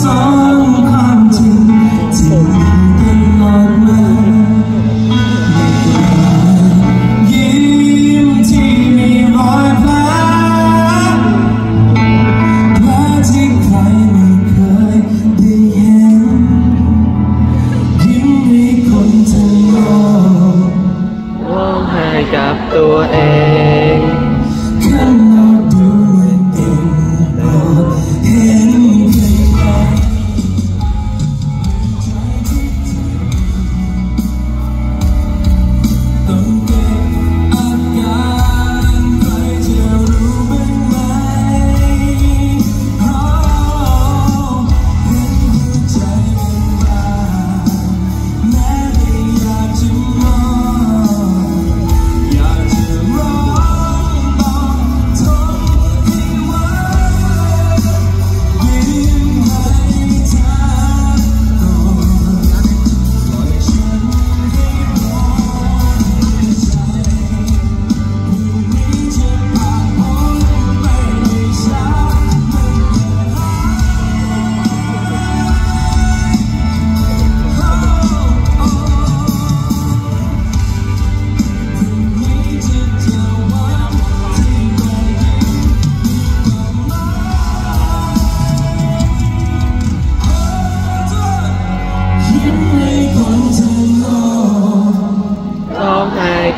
สองข้างถึงที่มีตลอดมายิ้มที่มีรอยแผลแผลที่ใครไม่เคยได้เห็นยิ้มให้คนทั้งโลกร้องไห้กับตัวเอง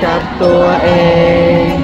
กับตัวเอง